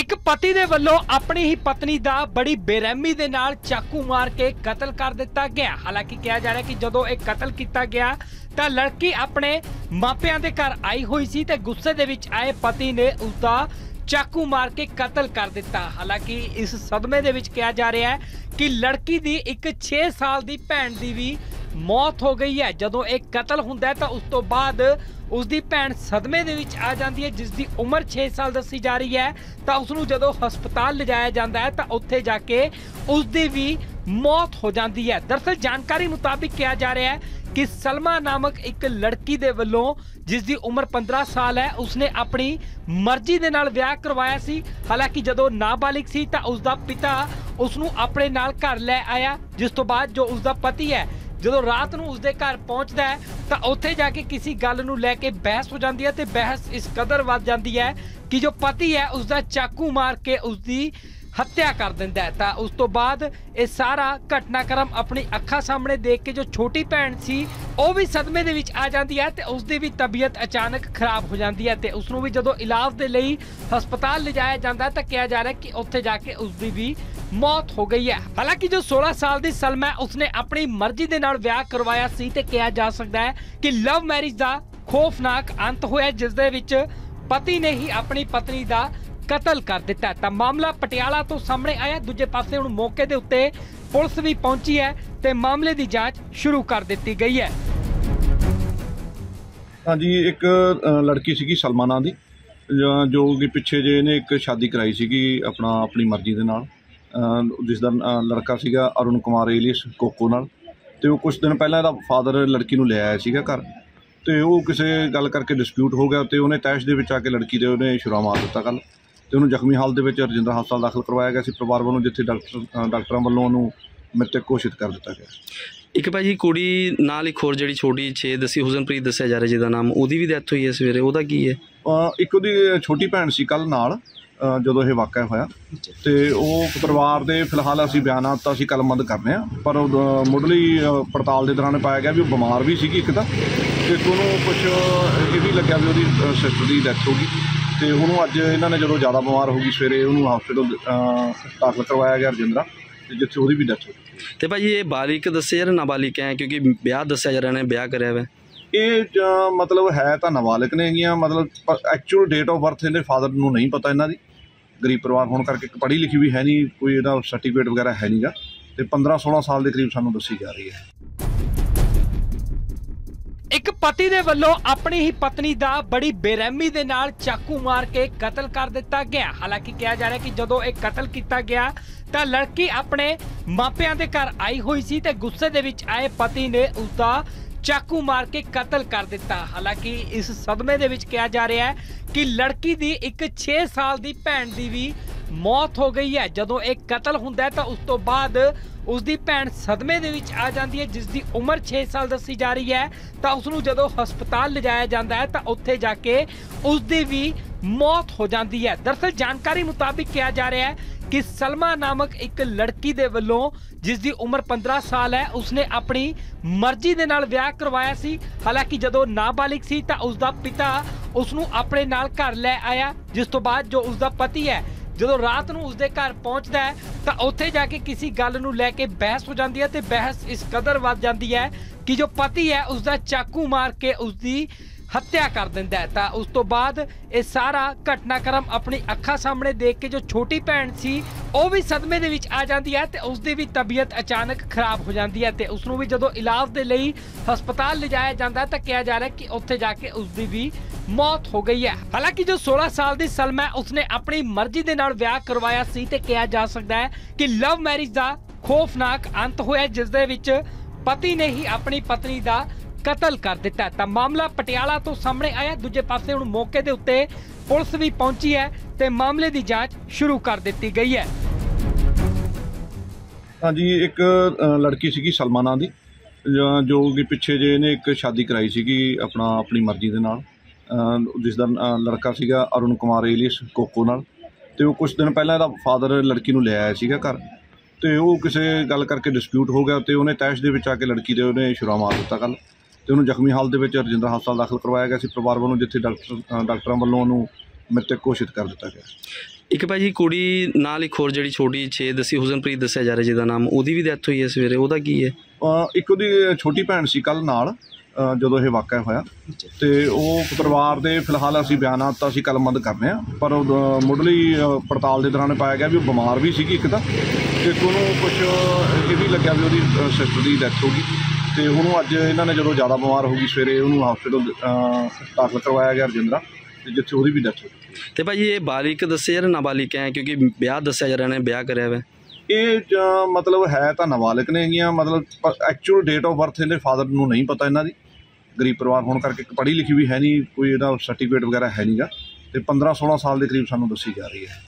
ਇੱਕ ਪਤੀ ਦੇ ਵੱਲੋਂ ਆਪਣੀ ਹੀ ਪਤਨੀ ਦਾ ਬੜੀ ਬੇਰਹਿਮੀ ਦੇ ਨਾਲ ਚਾਕੂ ਮਾਰ ਕੇ ਕਤਲ ਕਰ ਦਿੱਤਾ ਗਿਆ। ਹਾਲਾਂਕਿ ਕਿਹਾ ਜਾ ਰਿਹਾ ਕਿ ਜਦੋਂ ਇਹ ਕਤਲ ਕੀਤਾ ਗਿਆ, ਤਾਂ ਲੜਕੀ ਆਪਣੇ ਮਾਪਿਆਂ ਦੇ ਘਰ ਆਈ ਹੋਈ ਸੀ ਤੇ ਗੁੱਸੇ ਦੇ ਵਿੱਚ ਆਏ ਪਤੀ ਨੇ ਉਸਦਾ ਚਾਕੂ ਮਾਰ ਕੇ ਕਤਲ ਕਰ ਦਿੱਤਾ। ਹਾਲਾਂਕਿ ਇਸ ਸਦਮੇ ਦੇ ਵਿੱਚ ਕਿਹਾ ਜਾ ਰਿਹਾ ਹੈ ਕਿ ਲੜਕੀ ਦੀ ਇੱਕ 6 ਸਾਲ ਦੀ ਭੈਣ ਦੀ ਵੀ ਮੌਤ ਹੋ ਗਈ ਹੈ। ਜਦੋਂ ਇਹ ਕਤਲ ਹੁੰਦਾ ਤਾਂ ਉਸ ਤੋਂ ਬਾਅਦ ਉਸ ਦੀ ਭੈਣ ਸਦਮੇ ਦੇ ਵਿੱਚ ਆ ਜਾਂਦੀ ਹੈ ਜਿਸ ਦੀ ਉਮਰ 6 ਸਾਲ ਦੱਸੀ ਜਾ ਰਹੀ ਹੈ। ਤਾਂ ਉਸ ਨੂੰ ਜਦੋਂ ਹਸਪਤਾਲ ਲਿਜਾਇਆ ਜਾਂਦਾ ਹੈ ਤਾਂ ਉੱਥੇ ਜਾ ਕੇ ਉਸ ਦੀ ਵੀ ਮੌਤ ਹੋ ਜਾਂਦੀ ਹੈ। ਦਰਅਸਲ ਜਾਣਕਾਰੀ ਮੁਤਾਬਿਕ ਕਿਹਾ ਜਾ ਰਿਹਾ ਹੈ ਕਿ ਸਲਮਾ ਨਾਮਕ ਇੱਕ ਲੜਕੀ ਦੇ ਵੱਲੋਂ ਜਿਸ ਦੀ ਉਮਰ 15 ਸਾਲ ਹੈ, ਉਸਨੇ ਆਪਣੀ ਮਰਜ਼ੀ ਦੇ ਨਾਲ ਵਿਆਹ ਕਰਵਾਇਆ ਸੀ। ਹਾਲਾਂਕਿ ਜਦੋਂ ਨਾਬਾਲਿਗ ਸੀ ਤਾਂ ਉਸ ਦਾ ਪਿਤਾ ਉਸ ਨੂੰ ਆਪਣੇ ਨਾਲ ਘਰ ਲੈ ਆਇਆ, ਜਿਸ ਤੋਂ ਬਾਅਦ ਜੋ ਉਸ ਦਾ ਪਤੀ ਹੈ ਜਦੋਂ ਰਾਤ ਨੂੰ ਉਸਦੇ ਘਰ ਪਹੁੰਚਦਾ ਹੈ, ਤਾਂ ਉੱਥੇ ਜਾ ਕੇ ਕਿਸੇ ਗੱਲ ਨੂੰ ਲੈ ਕੇ ਬਹਿਸ ਹੋ ਜਾਂਦੀ ਹੈ ਤੇ ਬਹਿਸ ਇਸ ਕਦਰ ਵੱਧ ਜਾਂਦੀ ਹੈ ਕਿ ਜੋ ਪਤੀ ਹੈ, ਉਸਦਾ ਚਾਕੂ ਮਾਰ ਕੇ ਉਸਦੀ ਹੱਤਿਆ ਕਰ ਦਿੰਦਾ ਹੈ। ਤਾਂ ਉਸ ਤੋਂ ਬਾਅਦ ਇਹ ਸਾਰਾ ਘਟਨਾਕ੍ਰਮ ਆਪਣੀ ਅੱਖਾਂ ਸਾਹਮਣੇ ਦੇਖ ਕੇ ਜੋ ਛੋਟੀ ਭੈਣ ਸੀ, ਉਹ ਵੀ ਸਦਮੇ ਦੇ ਵਿੱਚ ਆ ਜਾਂਦੀ ਹੈ ਤੇ ਉਸ ਦੀ ਵੀ ਤਬੀਅਤ ਅਚਾਨਕ ਖਰਾਬ ਹੋ ਜਾਂਦੀ ਹੈ ਤੇ ਉਸ ਨੂੰ ਵੀ ਜਦੋਂ ਇਲਾਜ ਦੇ ਲਈ ਹਸਪਤਾਲ ਲਿਜਾਇਆ ਜਾਂਦਾ ਤਾਂ ਕਿਹਾ ਜਾ ਰਿਹਾ ਕਿ ਉੱਥੇ ਜਾ ਕੇ ਉਸ ਦੀ ਵੀ ਮੌਤ ਹੋ ਗਈ ਹੈ। ਹਾਲਾਂਕਿ ਜੋ 16 ਸਾਲ ਦੀ ਸਲਮਾ ਹੈ, ਉਸਨੇ ਆਪਣੀ ਮਰਜ਼ੀ ਦੇ ਨਾਲ ਵਿਆਹ ਕਰਵਾਇਆ ਸੀ ਤੇ ਕਿਹਾ ਜਾ ਸਕਦਾ ਹੈ ਕਿ ਲਵ ਮੈਰਿਜ ਦਾ ਖੌਫਨਾਕ ਅੰਤ ਹੋਇਆ ਜਿਸ ਦੇ ਵਿੱਚ ਪਤੀ ਨੇ ਹੀ ਆਪਣੀ ਪਤਨੀ ਦਾ ਕਤਲ ਕਰ ਦਿੱਤਾ ਤਾਂ ਮਾਮਲਾ ਪਟਿਆਲਾ ਤੋਂ ਸਾਹਮਣੇ ਆਇਆ ਦੂਜੇ ਪਾਸੇ ਹੁਣ ਮੌਕੇ ਦੇ ਉੱਤੇ ਪੁਲਿਸ ਵੀ ਪਹੁੰਚੀ ਹੈ ਤੇ ਮਾਮਲੇ ਦੀ ਜਾਂਚ ਸ਼ੁਰੂ ਕਰ ਦਿੱਤੀ ਗਈ ਹੈ। ਹਾਂਜੀ ਇੱਕ ਲੜਕੀ ਸੀਗੀ ਸਲਮਾਨਾਂ ਦੀ। ਜੋ- ਕਿ ਪਿੱਛੇ ਜੇ ਇਹਨੇ ਇੱਕ ਸ਼ਾਦੀ ਕਰਾਈ ਸੀਗੀ ਆਪਣਾ ਆਪਣੀ ਮਰਜ਼ੀ ਦੇ ਨਾਲ। ਜਿਸ ਦਾ ਲੜਕਾ ਸੀਗਾ ਅਰੁਣ ਕੁਮਾਰ ਏਲੀਅਸ ਕੋਕੋ ਨਾਲ। ਤੇ ਉਹ ਕੁਝ ਦਿਨ ਪਹਿਲਾਂ ਇਹਦਾ ਫਾਦਰ ਲੜਕੀ ਨੂੰ ਲੈ ਆਇਆ ਸੀਗਾ ਘਰ। ਤੇ ਉਹ ਕਿਸੇ ਗੱਲ ਕਰਕੇ ਡਿਸਪਿਊਟ ਹੋ ਗਿਆ ਤੇ ਉਹਨੇ ਤੈਸ਼ ਦੇ ਵਿੱਚ ਆ ਕੇ ਲੜਕੀ ਦੇ ਉਹਨੇ ਛੁਰਾ ਮਾਰ ਦਿੱਤਾ ਕੱਲ ਤੇ ਉਹਨੂੰ ਜ਼ਖਮੀ ਹਾਲਤ ਦੇ ਵਿੱਚ ਰਜਿੰਦਰ ਹਸਪਤਾਲ ਦਾਖਲ ਕਰਵਾਇਆ ਗਿਆ ਸੀ। ਪਰਿਵਾਰ ਵੱਲੋਂ ਜਿੱਥੇ ਡਾਕਟਰ ਡਾਕਟਰਾਂ ਵੱਲੋਂ ਉਹਨੂੰ ਮ੍ਰਿਤਕ ਘੋਸ਼ਿਤ ਕਰ ਦਿੱਤਾ ਗਿਆ। ਇੱਕ ਭਾਜੀ ਕੁੜੀ ਨਾਲ ਇੱਕ ਹੋਰ ਜਿਹੜੀ ਛੋਟੀ 6 ਦਸੀ ਹੁਸਨਪ੍ਰੀਤ ਦੱਸਿਆ ਜਾ ਰਿਹਾ ਜਿਹਦਾ ਨਾਮ ਉਹਦੀ ਵੀ ਡੈਥ ਹੋਈ ਹੈ ਸਵੇਰੇ ਉਹਦਾ ਕੀ ਹੈ? ਇੱਕ ਉਹਦੀ ਛੋਟੀ ਭੈਣ ਸੀ ਕੱਲ ਨਾਲ। ਜਦੋਂ ਇਹ ਵਾਕਿਆ ਹੋਇਆ। ਤੇ ਉਹ ਪਰਿਵਾਰ ਦੇ ਫਿਲਹਾਲ ਅਸੀਂ ਬਿਆਨਾਂ ਤਾਂ ਅਸੀਂ ਕਲਮਬੰਦ ਕਰ ਰਹੇ ਹਾਂ ਪਰ ਮੁੱਢਲੀ ਪੜਤਾਲ ਦੇ ਦੌਰਾਨ ਪਾਇਆ ਗਿਆ ਵੀ ਉਹ ਬਿਮਾਰ ਵੀ ਸੀਗੀ ਇੱਕ ਤਾਂ। ਤੇ ਉਹਨੂੰ ਕੁਝ ਇਹ ਵੀ ਲੱਗਿਆ ਵੀ ਉਹਦੀ ਸਿਸਟਰ ਦੀ ਡੈਥ ਹੋ ਗਈ। ਤੇ ਉਹਨੂੰ ਅੱਜ ਇਹਨਾਂ ਨੇ ਜਦੋਂ ਜ਼ਿਆਦਾ ਬਿਮਾਰ ਹੋ ਗਈ ਸਵੇਰੇ ਉਹਨੂੰ ਹਸਪੀਟਲ ਦਾਖਲ ਕਰਵਾਇਆ ਗਿਆ ਰਜਿੰਦਰਾ ਤੇ ਜਿੱਥੇ ਉਹਦੀ ਵੀ ਡੈਥ ਹੋ ਗਈ। ਤੇ ਭਾਜੀ ਇਹ ਬਾਲਿਕ ਦੱਸਿਆ ਜਾ ਨਾਬਾਲਿਕ ਹੈ? ਕਿਉਂਕਿ ਵਿਆਹ ਦੱਸਿਆ ਜਾ ਰਿਹਾ ਨੇ ਵਿਆਹ ਕਰਿਆ ਹੋਇਆ ਇਹ ਮਤਲਬ ਹੈ ਤਾਂ ਨਾਬਾਲਗ ਨੇ ਹੈਗੀਆਂ ਮਤਲਬ ਐਕਚੁਅਲ ਡੇਟ ਆਫ ਬਰਥ ਇਹਦੇ ਫਾਦਰ ਨੂੰ ਨਹੀਂ ਪਤਾ ਇਹਨਾਂ ਦੀ। ਗਰੀਬ ਪਰਿਵਾਰ ਹੋਣ ਕਰਕੇ ਪੜ੍ਹੀ ਲਿਖੀ ਵੀ ਹੈ ਨਹੀਂ, ਕੋਈ ਇਹਦਾ ਸਰਟੀਫਿਕੇਟ ਵਗੈਰਾ ਹੈ ਨਹੀਂਗਾ। ਤੇ 15 16 ਸਾਲ ਦੇ ਕਰੀਬ ਸਾਨੂੰ ਦੱਸੀ ਜਾ ਰਹੀ ਹੈ। ਇੱਕ ਪਤੀ ਦੇ ਵੱਲੋਂ ਆਪਣੀ ਹੀ ਪਤਨੀ ਦਾ ਬੜੀ ਬੇਰਹਿਮੀ ਦੇ ਨਾਲ ਚਾਕੂ ਮਾਰ ਕੇ ਕਤਲ ਕਰ ਦਿੱਤਾ ਗਿਆ। ਹਾਲਾਂਕਿ ਕਿਹਾ ਜਾ ਰਿਹਾ ਕਿ ਜਦੋਂ ਇਹ ਕਤਲ ਕੀਤਾ ਗਿਆ, ਤਾਂ ਲੜਕੀ ਆਪਣੇ ਮਾਪਿਆਂ ਦੇ ਘਰ ਆਈ ਹੋਈ ਸੀ ਤੇ ਗੁੱਸੇ ਦੇ ਵਿੱਚ ਆਏ ਪਤੀ ਨੇ ਉਸਦਾ ਚਾਕੂ ਮਾਰ ਕੇ ਕਤਲ ਕਰ ਦਿੱਤਾ। ਹਾਲਾਂਕਿ ਇਸ ਸਦਮੇ ਦੇ ਵਿੱਚ ਕਿਹਾ ਜਾ ਰਿਹਾ ਹੈ ਕਿ ਲੜਕੀ ਦੀ ਇੱਕ 6 ਸਾਲ ਦੀ ਭੈਣ ਦੀ ਵੀ ਮੌਤ ਹੋ ਗਈ ਹੈ। ਜਦੋਂ ਇਹ ਕਤਲ ਹੁੰਦਾ ਹੈ ਤਾਂ ਉਸ ਤੋਂ ਬਾਅਦ ਉਸ ਦੀ ਭੈਣ ਸਦਮੇ ਦੇ ਵਿੱਚ ਆ ਜਾਂਦੀ ਹੈ, ਜਿਸ ਦੀ ਉਮਰ 6 ਸਾਲ ਦੱਸੀ ਜਾ ਰਹੀ ਹੈ। ਤਾਂ ਉਸ ਨੂੰ ਜਦੋਂ ਹਸਪਤਾਲ ਲਿਜਾਇਆ ਜਾਂਦਾ ਹੈ ਤਾਂ ਉੱਥੇ ਜਾ ਕੇ ਉਸ ਦੀ ਵੀ ਮੌਤ ਹੋ ਜਾਂਦੀ ਹੈ। ਦਰਅਸਲ ਜਾਣਕਾਰੀ ਮੁਤਾਬਿਕ ਕਿਹਾ ਜਾ ਰਿਹਾ ਹੈ ਕਿ ਸਲਮਾ ਨਾਮਕ ਇੱਕ ਲੜਕੀ ਦੇ ਵੱਲੋਂ ਜਿਸ ਦੀ ਉਮਰ 15 ਸਾਲ ਹੈ, ਉਸਨੇ ਆਪਣੀ ਮਰਜ਼ੀ ਦੇ ਨਾਲ ਵਿਆਹ ਕਰਵਾਇਆ ਸੀ। ਹਾਲਾਂਕਿ ਜਦੋਂ ਨਾਬਾਲਿਗ ਸੀ ਤਾਂ ਉਸ ਦਾ ਪਿਤਾ ਉਸ ਨੂੰ ਆਪਣੇ ਨਾਲ ਘਰ ਲੈ ਆਇਆ, ਜਿਸ ਤੋਂ ਬਾਅਦ ਜੋ ਉਸ ਦਾ ਪਤੀ ਹੈ, ਜਦੋਂ ਰਾਤ ਨੂੰ ਉਸਦੇ ਘਰ ਪਹੁੰਚਦਾ ਹੈ, ਤਾਂ ਉੱਥੇ ਜਾ ਕੇ ਕਿਸੇ ਗੱਲ ਨੂੰ ਲੈ ਕੇ ਬਹਿਸ ਹੋ ਜਾਂਦੀ ਹੈ ਤੇ ਬਹਿਸ ਇਸ ਕਦਰ ਵੱਧ ਜਾਂਦੀ ਹੈ ਕਿ ਜੋ ਪਤੀ ਹੈ, ਉਸਦਾ ਚਾਕੂ ਮਾਰ ਕੇ ਉਸਦੀ ਹੱਤਿਆ ਕਰ ਦਿੰਦਾ ਹੈ। ਤਾਂ ਉਸ ਤੋਂ ਬਾਅਦ ਇਹ ਸਾਰਾ ਘਟਨਾਕ੍ਰਮ ਆਪਣੀ ਅੱਖਾਂ ਸਾਹਮਣੇ ਦੇਖ ਕੇ ਜੋ ਛੋਟੀ ਭੈਣ ਸੀ, ਉਹ ਵੀ ਸਦਮੇ ਦੇ ਵਿੱਚ ਆ ਜਾਂਦੀ ਹੈ ਤੇ ਉਸ ਦੀ ਵੀ ਤਬੀਅਤ ਅਚਾਨਕ ਖਰਾਬ ਹੋ ਜਾਂਦੀ ਹੈ ਤੇ ਉਸ ਨੂੰ ਵੀ ਜਦੋਂ ਇਲਾਜ ਦੇ ਲਈ ਹਸਪਤਾਲ ਲਿਜਾਇਆ ਜਾਂਦਾ ਤਾਂ ਕਿਹਾ ਜਾ ਰਿਹਾ ਕਿ ਉੱਥੇ ਜਾ ਕੇ ਉਸ ਦੀ ਵੀ ਮੌਤ ਹੋ ਗਈ ਹੈ। ਹਾਲਾਂਕਿ ਜੋ 16 ਸਾਲ ਦੀ ਸਲਮਾ ਉਸਨੇ ਆਪਣੀ ਮਰਜ਼ੀ ਦੇ ਨਾਲ ਵਿਆਹ ਕਰਵਾਇਆ ਸੀ ਤੇ ਕਿਹਾ ਜਾ ਸਕਦਾ ਹੈ ਕਿ ਲਵ ਮੈਰਿਜ ਦਾ ਖੋਫਨਾਕ ਅੰਤ ਹੋਇਆ ਜਿਸ ਦੇ ਵਿੱਚ ਪਤੀ ਨੇ ਹੀ ਆਪਣੀ ਪਤਨੀ ਦਾ ਕਤਲ ਕਰ ਦਿੱਤਾ ਤਾਂ ਮਾਮਲਾ ਪਟਿਆਲਾ ਤੋਂ ਸਾਹਮਣੇ ਆਇਆ। ਦੂਜੇ ਪਾਸੇ ਹੁਣ ਮੌਕੇ ਦੇ ਉੱਤੇ ਪੁਲਿਸ ਵੀ ਪਹੁੰਚੀ ਹੈ ਤੇ ਮਾਮਲੇ ਦੀ ਜਾਂਚ ਸ਼ੁਰੂ ਕਰ ਦਿੱਤੀ ਗਈ ਹੈ। ਹਾਂਜੀ ਇੱਕ ਲੜਕੀ ਸੀਗੀ ਸਲਮਾਨਾ ਦੀ। ਜੋ- ਕਿ ਪਿੱਛੇ ਜੇ ਇਹਨੇ ਇੱਕ ਸ਼ਾਦੀ ਕਰਾਈ ਸੀਗੀ ਆਪਣਾ ਆਪਣੀ ਮਰਜ਼ੀ ਦੇ ਨਾਲ। ਅ, ਜਿਸ ਦਾ ਲੜਕਾ ਸੀਗਾ ਅਰੁਣ ਕੁਮਾਰ ਏਲੀਅਸ ਕੋਕੋ ਨਾਲ। ਤੇ ਉਹ ਕੁਝ ਦਿਨ ਪਹਿਲਾਂ ਇਹਦਾ ਫਾਦਰ ਲੜਕੀ ਨੂੰ ਲੈ ਆਇਆ ਸੀਗਾ ਘਰ। ਤੇ ਉਹ ਕਿਸੇ ਗੱਲ ਕਰਕੇ ਡਿਸਪਿਊਟ ਹੋ ਗਿਆ ਤੇ ਉਹਨੇ ਤੈਸ਼ ਦੇ ਵਿੱਚ ਆ ਕੇ ਲੜਕੀ ਦੇ ਉਹਨੇ ਛੁਰਾ ਮਾਰ ਦਿੱਤਾ ਕੱਲ ਤੇ ਉਹਨੂੰ ਜ਼ਖਮੀ ਹਾਲਤ ਦੇ ਵਿੱਚ ਰਜਿੰਦਰ ਹਸਪਤਾਲ ਦਾਖਲ ਕਰਵਾਇਆ ਗਿਆ ਸੀ। ਪਰਿਵਾਰ ਵੱਲੋਂ ਜਿੱਥੇ ਡਾਕਟਰ ਡਾਕਟਰਾਂ ਵੱਲੋਂ ਉਹਨੂੰ ਮ੍ਰਿਤਕ ਘੋਸ਼ਿਤ ਕਰ ਦਿੱਤਾ ਗਿਆ। ਇੱਕ ਭਾਜੀ ਕੁੜੀ ਨਾਲ ਇੱਕ ਹੋਰ ਜਿਹੜੀ ਛੋਟੀ 6 ਦਸੀ ਹੁਸਨਪ੍ਰੀਤ ਦੱਸਿਆ ਜਾ ਰਿਹਾ ਜਿਹਦਾ ਨਾਮ ਉਹਦੀ ਵੀ ਡੈਥ ਹੋਈ ਹੈ ਸਵੇਰੇ ਉਹਦਾ ਕੀ ਹੈ? ਇੱਕ ਉਹਦੀ ਛੋਟੀ ਭੈਣ ਸੀ ਕੱਲ ਨਾਲ ਜਦੋਂ ਇਹ ਵਾਕਿਆ ਹੋਇਆ। ਤੇ ਉਹ ਪਰਿਵਾਰ ਦੇ ਫਿਲਹਾਲ ਅਸੀਂ ਬਿਆਨਾਂ ਤਾਂ ਅਸੀਂ ਕਲਮਬੰਦ ਕਰਨੇ ਆ ਪਰ ਉਹ, ਮੁੱਢਲੀ ਪੜਤਾਲ ਦੇ ਦੌਰਾਨ ਪਾਇਆ ਗਿਆ ਵੀ ਉਹ ਬਿਮਾਰ ਵੀ ਸੀਗੀ ਇੱਕ ਤਾਂ। ਤੇ ਉਹਨੂੰ ਕੁਝ ਇਹ ਵੀ ਲੱਗਿਆ ਵੀ ਉਹਦੀ ਸਿਸਟਰ ਦੀ ਡੈਥ ਹੋ ਗਈ। ਤੇ ਉਹਨੂੰ ਅੱਜ ਇਹਨਾਂ ਨੇ ਜਦੋਂ ਜ਼ਿਆਦਾ ਬਿਮਾਰ ਹੋ ਗਈ ਸਵੇਰੇ ਉਹਨੂੰ ਹਸਪੀਟਲ ਦਾਖਲ ਕਰਵਾਇਆ ਗਿਆ ਰਜਿੰਦਰਾ ਤੇ ਜਿੱਥੇ ਉਹਦੀ ਵੀ ਡੈਥ ਹੋ ਗਈ। ਤੇ ਭਾਜੀ ਇਹ ਬਾਲਿਕ ਦੱਸਿਆ ਜਾਂ ਨਾਬਾਲਿਕ ਹੈ? ਕਿਉਂਕਿ ਵਿਆਹ ਦੱਸਿਆ ਜਾ ਰਿਹਾ ਨੇ ਵਿਆਹ ਕਰਿਆ ਹੋਇਆ ਇਹ ਜ- ਮਤਲਬ ਹੈ ਤਾਂ ਨਾਬਾਲਗ ਨੇ ਹੈਗੀਆਂ ਮਤਲਬ ਐਕਚੁਅਲ ਡੇਟ ਆਫ ਬਰਥ ਇਹਦੇ ਫਾਦਰ ਨੂੰ ਨਹੀਂ ਪਤਾ ਇਹਨਾਂ ਦੀ। ਗਰੀਬ ਪਰਿਵਾਰ ਹੋਣ ਕਰਕੇ ਪੜ੍ਹੀ ਲਿਖੀ ਵੀ ਹੈ ਨਹੀਂ ਕੋਈ ਇਹਦਾ ਸਰਟੀਫਿਕੇਟ ਵਗੈਰਾ ਹੈ ਨਹੀਂਗਾ ਤੇ 15 16 ਸਾਲ ਦੇ ਕਰੀਬ ਸਾਨੂੰ ਦੱਸੀ ਜਾ ਰਹੀ ਹੈ।